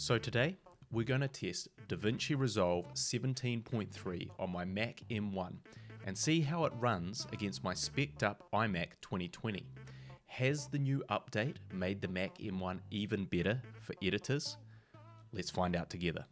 So today, we're going to test DaVinci Resolve 17.3 on my Mac M1 and see how it runs against my spec'd up iMac 2020. Has the new update made the Mac M1 even better for editors? Let's find out together.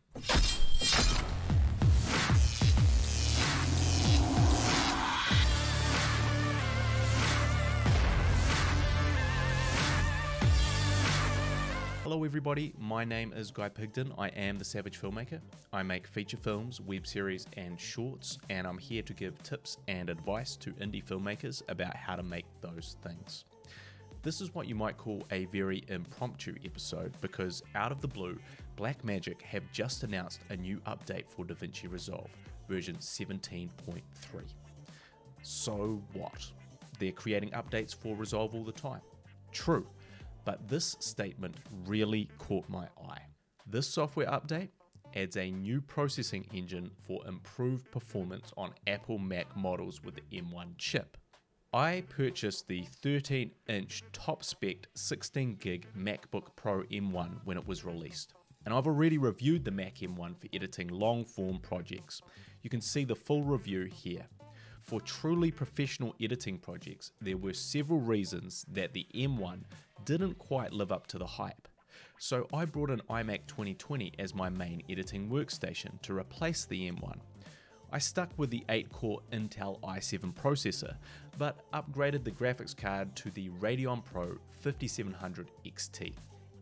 Hello, everybody. My name is Guy Pigden. I am the Savage Filmmaker. I make feature films, web series, and shorts, and I'm here to give tips and advice to indie filmmakers about how to make those things. This is what you might call a very impromptu episode because, out of the blue, Blackmagic have just announced a new update for DaVinci Resolve, version 17.3. So what? They're creating updates for Resolve all the time. True but this statement really caught my eye. This software update adds a new processing engine for improved performance on Apple Mac models with the M1 chip. I purchased the 13 inch top spec 16 gig MacBook Pro M1 when it was released. And I've already reviewed the Mac M1 for editing long form projects. You can see the full review here. For truly professional editing projects, there were several reasons that the M1 didn't quite live up to the hype. So I brought an iMac 2020 as my main editing workstation to replace the M1. I stuck with the 8 core Intel i7 processor, but upgraded the graphics card to the Radeon Pro 5700 XT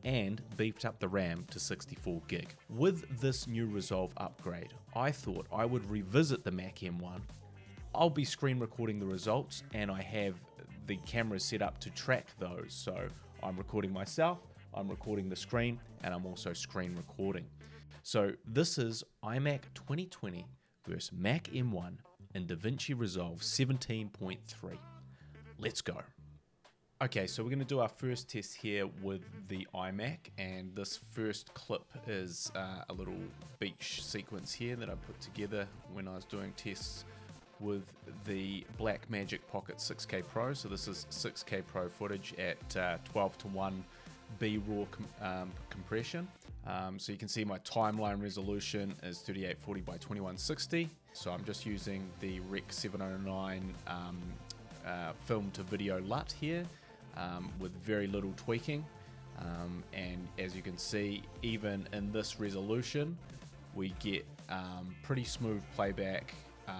and beefed up the RAM to 64 gig. With this new Resolve upgrade, I thought I would revisit the Mac M1 I'll be screen recording the results and I have the camera set up to track those. So I'm recording myself, I'm recording the screen, and I'm also screen recording. So this is iMac 2020 versus Mac M1 in DaVinci Resolve 17.3. Let's go. Okay, so we're going to do our first test here with the iMac, and this first clip is uh, a little beach sequence here that I put together when I was doing tests with the Blackmagic Pocket 6K Pro. So this is 6K Pro footage at uh, 12 to 1 B-RAW com um, compression. Um, so you can see my timeline resolution is 3840 by 2160. So I'm just using the Rec 709 um, uh, film to video LUT here um, with very little tweaking. Um, and as you can see, even in this resolution, we get um, pretty smooth playback um,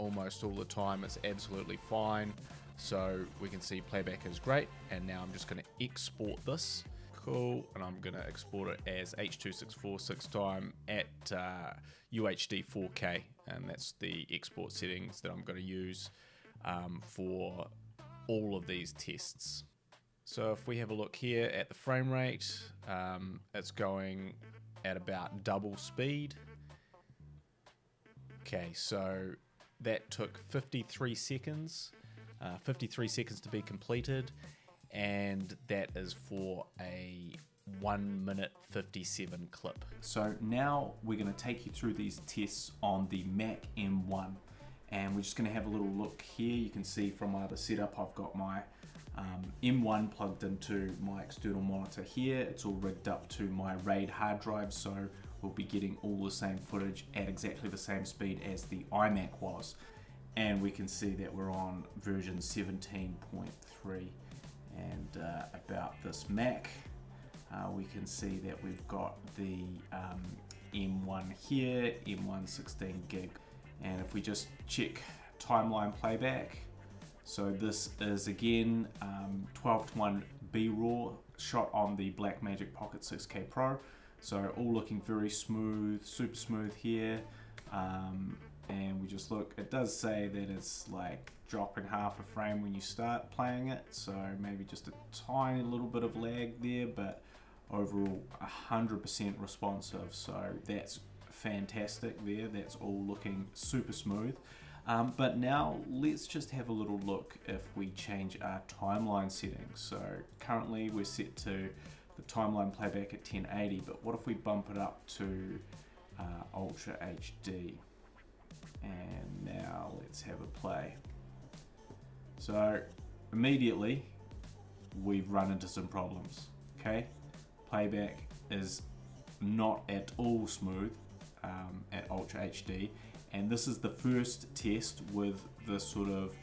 almost all the time. It's absolutely fine. So we can see playback is great. And now I'm just going to export this. Cool. And I'm going to export it as H.264 six time at uh, UHD 4K. And that's the export settings that I'm going to use um, for all of these tests. So if we have a look here at the frame rate, um, it's going at about double speed. Okay, so that took 53 seconds, uh, 53 seconds to be completed, and that is for a 1 minute 57 clip. So now we're going to take you through these tests on the Mac M1 and we're just going to have a little look here. You can see from my other setup I've got my um, M1 plugged into my external monitor here. It's all rigged up to my RAID hard drive so we'll be getting all the same footage at exactly the same speed as the iMac was. And we can see that we're on version 17.3 and uh, about this Mac uh, we can see that we've got the um, M1 here, M1 16 gig and if we just check timeline playback so this is again um, 12 to 1 B-RAW shot on the Blackmagic Pocket 6K Pro. So all looking very smooth, super smooth here. Um, and we just look, it does say that it's like dropping half a frame when you start playing it. So maybe just a tiny little bit of lag there, but overall 100% responsive. So that's fantastic there. That's all looking super smooth. Um, but now let's just have a little look if we change our timeline settings. So currently we're set to the timeline playback at 1080, but what if we bump it up to uh, Ultra HD? And now let's have a play. So immediately we've run into some problems, okay? playback is not at all smooth um, at Ultra HD, and this is the first test with the sort of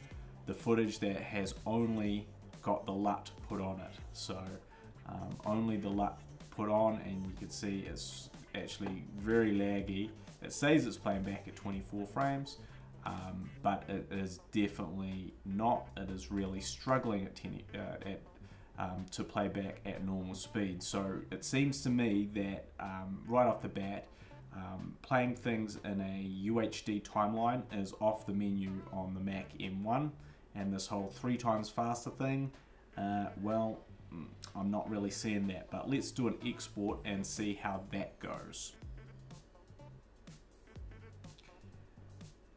the footage that has only got the LUT put on it. So only the LUT put on, and you can see it's actually very laggy. It says it's playing back at 24 frames, um, but it is definitely not. It is really struggling at 10 uh, at um, to play back at normal speed. So it seems to me that um, right off the bat, um, playing things in a UHD timeline is off the menu on the Mac M1, and this whole three times faster thing, uh, well, mm, I'm not really seeing that. But let's do an export and see how that goes.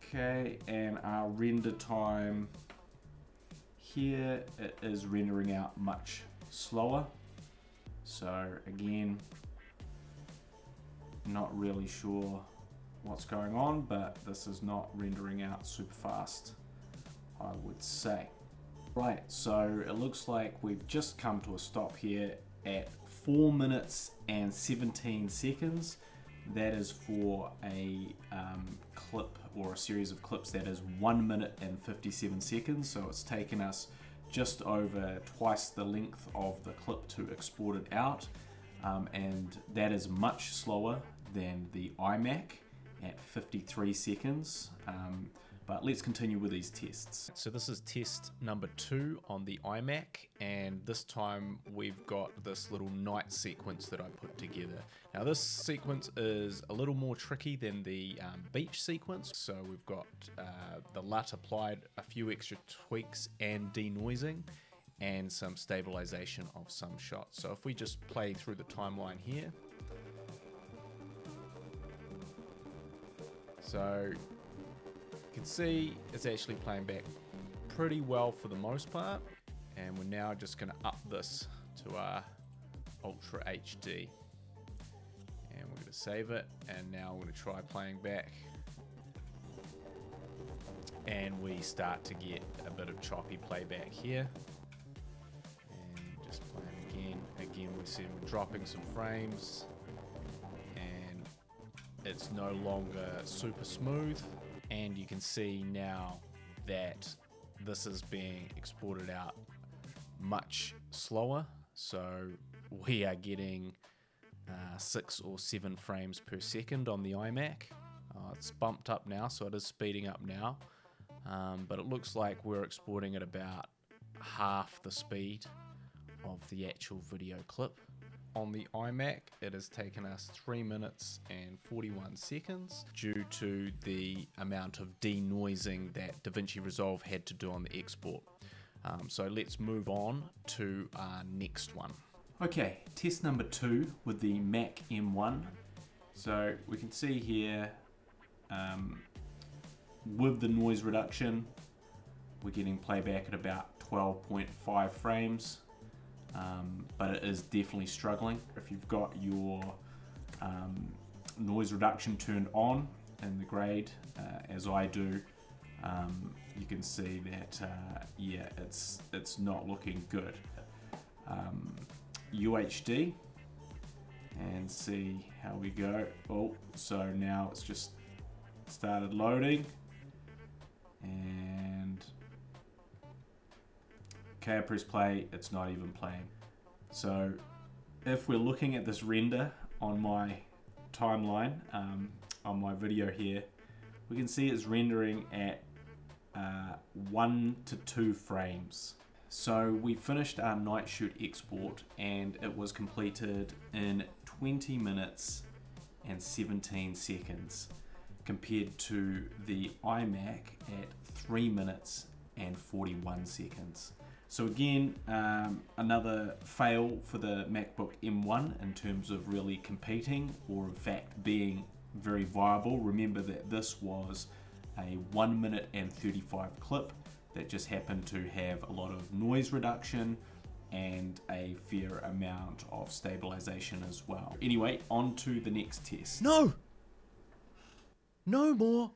Okay, and our render time here it is rendering out much slower. So again, not really sure what's going on, but this is not rendering out super fast, I would say. Right, so it looks like we've just come to a stop here at 4 minutes and 17 seconds. That is for a um, clip or a series of clips that is 1 minute and 57 seconds. So it's taken us just over twice the length of the clip to export it out. Um, and that is much slower than the iMac at 53 seconds. Um, but let's continue with these tests. So this is test number two on the iMac, and this time we've got this little night sequence that I put together. Now this sequence is a little more tricky than the um, beach sequence, so we've got uh, the LUT applied, a few extra tweaks and denoising, and some stabilization of some shots. So if we just play through the timeline here, so you can see it's actually playing back pretty well for the most part. And we're now just going to up this to our Ultra HD. And we're going to save it. And now we're going to try playing back. And we start to get a bit of choppy playback here. And just playing again. Again, we see we're dropping some frames. And it's no longer super smooth and you can see now that this is being exported out much slower. So we are getting uh, six or seven frames per second on the iMac. Uh, it's bumped up now so it is speeding up now. Um, but it looks like we're exporting at about half the speed of the actual video clip on the iMac, it has taken us 3 minutes and 41 seconds due to the amount of denoising that DaVinci Resolve had to do on the export. Um, so let's move on to our next one. Okay, test number two with the Mac M1. So we can see here um, with the noise reduction, we're getting playback at about 12.5 frames um, but it is definitely struggling. If you've got your um, noise reduction turned on in the grade, uh, as I do, um, you can see that uh, yeah, it's it's not looking good. UHD um, and see how we go. Oh, so now it's just started loading and Okay, I press play, it's not even playing. So if we're looking at this render on my timeline, um, on my video here, we can see it's rendering at uh, one to two frames. So we finished our night shoot export and it was completed in 20 minutes and 17 seconds compared to the iMac at 3 minutes and 41 seconds. So again, um, another fail for the MacBook M1 in terms of really competing or in fact being very viable. Remember that this was a 1 minute and 35 clip that just happened to have a lot of noise reduction and a fair amount of stabilization as well. Anyway, on to the next test. No! No more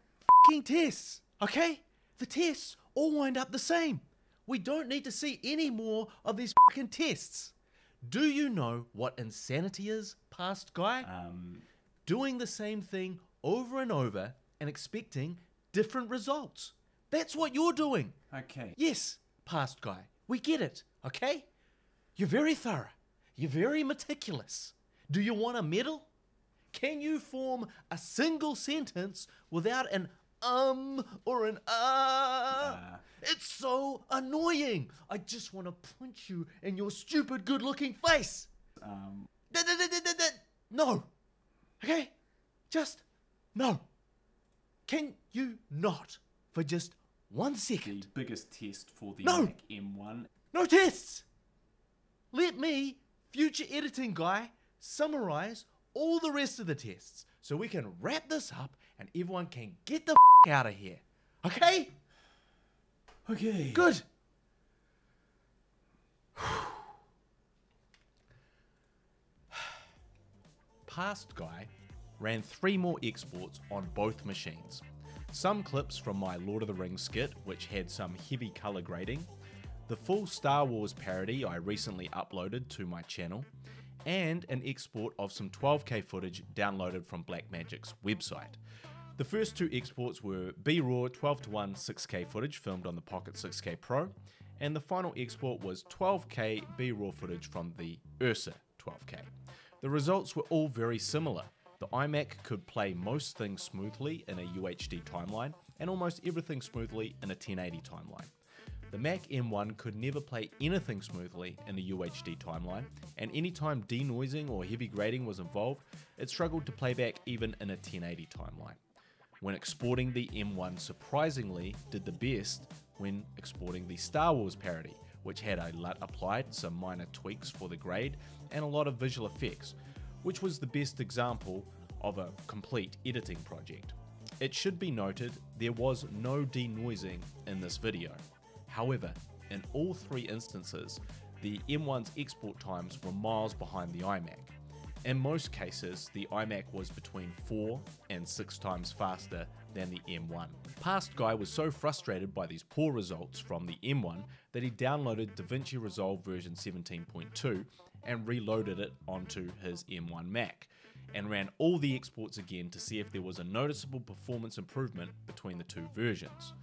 fucking tests, okay? The tests all wind up the same. We don't need to see any more of these fucking tests. Do you know what insanity is, past guy? Um, Doing the same thing over and over and expecting different results. That's what you're doing. okay. Yes, past guy. We get it, okay? You're very thorough. You're very meticulous. Do you want a medal? Can you form a single sentence without an um or an ah? Uh. it's so annoying. I just want to punch you in your stupid good looking face. Um, No. Okay? Just no. Can you not for just one second? the biggest test for the No. Mac M1. No tests! Let me, future editing guy, summarize all the rest of the tests so we can wrap this up and everyone can get the f- out of here. Okay? Okay. Good. Past Guy ran three more exports on both machines. Some clips from my Lord of the Rings skit, which had some heavy colour grading, the full Star Wars parody I recently uploaded to my channel, and an export of some 12k footage downloaded from Blackmagic's website. The first two exports were B-RAW 12 to 1 6K footage filmed on the Pocket 6K Pro, and the final export was 12K B-RAW footage from the Ursa 12K. The results were all very similar. The iMac could play most things smoothly in a UHD timeline, and almost everything smoothly in a 1080 timeline. The Mac M1 could never play anything smoothly in a UHD timeline, and anytime denoising or heavy grading was involved, it struggled to play back even in a 1080 timeline. When exporting the M1 surprisingly did the best when exporting the Star Wars parody, which had a LUT applied, some minor tweaks for the grade, and a lot of visual effects, which was the best example of a complete editing project. It should be noted there was no denoising in this video. However, in all three instances, the M1's export times were miles behind the iMac. In most cases, the iMac was between 4 and 6 times faster than the M1. Past Guy was so frustrated by these poor results from the M1 that he downloaded DaVinci Resolve version 17.2 and reloaded it onto his M1 Mac and ran all the exports again to see if there was a noticeable performance improvement between the two versions.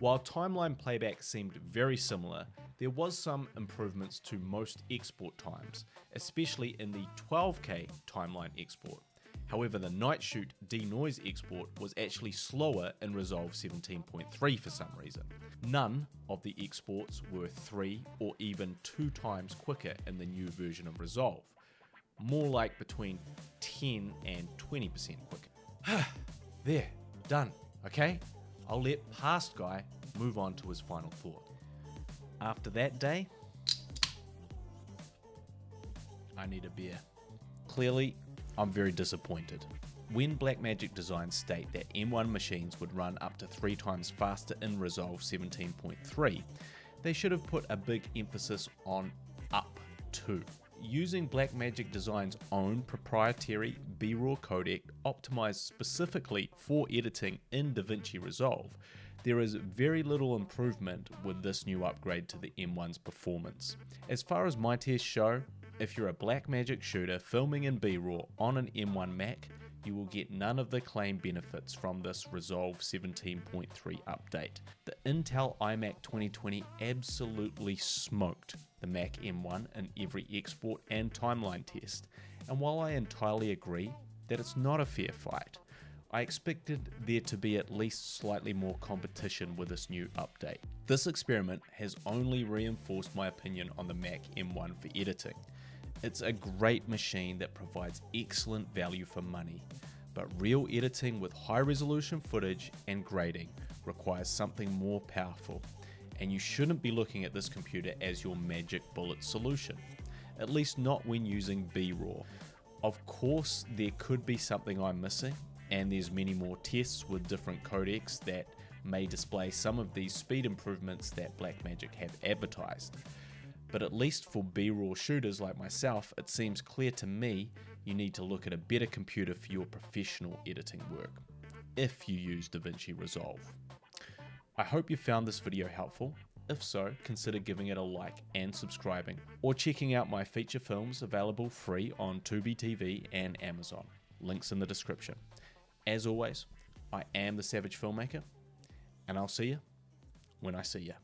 While timeline playback seemed very similar, there was some improvements to most export times, especially in the 12K timeline export. However, the night shoot denoise export was actually slower in Resolve 17.3 for some reason. None of the exports were 3 or even 2 times quicker in the new version of Resolve, more like between 10 and 20% quicker. there, done, okay? I'll let past guy move on to his final thought. After that day, I need a beer. Clearly, I'm very disappointed. When Blackmagic Designs state that M1 machines would run up to three times faster in Resolve 17.3, they should have put a big emphasis on up to. Using Blackmagic Design's own proprietary B-RAW codec optimized specifically for editing in DaVinci Resolve, there is very little improvement with this new upgrade to the M1's performance. As far as my tests show, if you're a Blackmagic shooter filming in B-RAW on an M1 Mac, you will get none of the claimed benefits from this Resolve 17.3 update. The Intel iMac 2020 absolutely smoked the Mac M1 in every export and timeline test, and while I entirely agree that it's not a fair fight, I expected there to be at least slightly more competition with this new update. This experiment has only reinforced my opinion on the Mac M1 for editing. It's a great machine that provides excellent value for money, but real editing with high resolution footage and grading requires something more powerful, and you shouldn't be looking at this computer as your magic bullet solution, at least not when using B-RAW. Of course, there could be something I'm missing, and there's many more tests with different codecs that may display some of these speed improvements that Blackmagic have advertised. But at least for B-RAW shooters like myself, it seems clear to me you need to look at a better computer for your professional editing work, if you use DaVinci Resolve. I hope you found this video helpful. If so, consider giving it a like and subscribing, or checking out my feature films available free on Tubi TV and Amazon. Links in the description. As always, I am the Savage Filmmaker, and I'll see you when I see you.